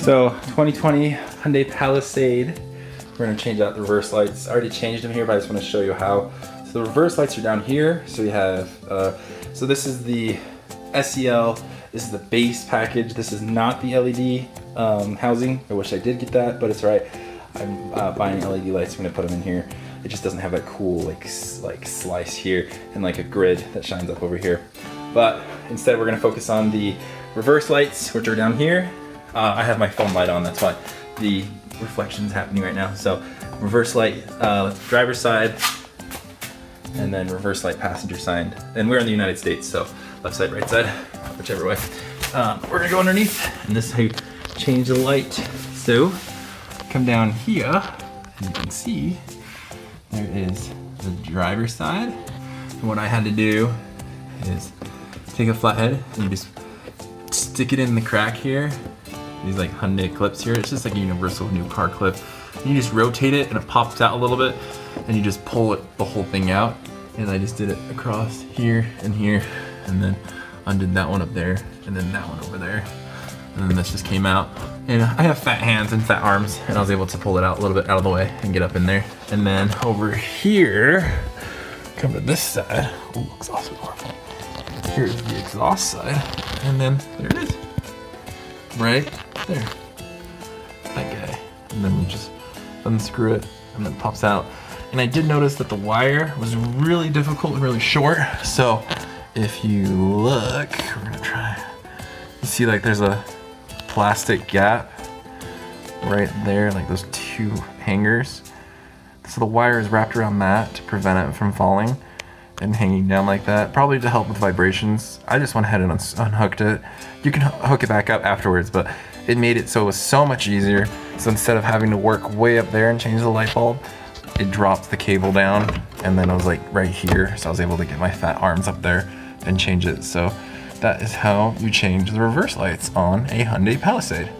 So 2020 Hyundai Palisade. We're gonna change out the reverse lights. I already changed them here, but I just wanna show you how. So the reverse lights are down here. So we have, uh, so this is the SEL. This is the base package. This is not the LED um, housing. I wish I did get that, but it's all right. I'm uh, buying LED lights. I'm gonna put them in here. It just doesn't have that cool like like slice here and like a grid that shines up over here. But instead, we're gonna focus on the reverse lights, which are down here. Uh, I have my phone light on, that's why the reflection's happening right now. So reverse light, uh, driver's side, and then reverse light passenger side. And we're in the United States, so left side, right side, whichever way. Um, we're gonna go underneath, and this is how you change the light. So come down here, and you can see there is the driver's side. And what I had to do is take a flathead and just stick it in the crack here. These like Hyundai clips here. It's just like a universal new car clip. You just rotate it and it pops out a little bit and you just pull it the whole thing out. And I just did it across here and here and then undid that one up there and then that one over there. And then this just came out. And I have fat hands and fat arms and I was able to pull it out a little bit out of the way and get up in there. And then over here, come to this side. Ooh, exhaust powerful. Here's the exhaust side. And then there it is. Right there. That guy. And then we just unscrew it and then it pops out. And I did notice that the wire was really difficult and really short. So if you look, we're gonna try. You see like there's a plastic gap right there, like those two hangers. So the wire is wrapped around that to prevent it from falling and hanging down like that, probably to help with vibrations. I just went ahead and un unhooked it. You can hook it back up afterwards, but it made it so it was so much easier. So instead of having to work way up there and change the light bulb, it dropped the cable down and then I was like right here. So I was able to get my fat arms up there and change it. So that is how you change the reverse lights on a Hyundai Palisade.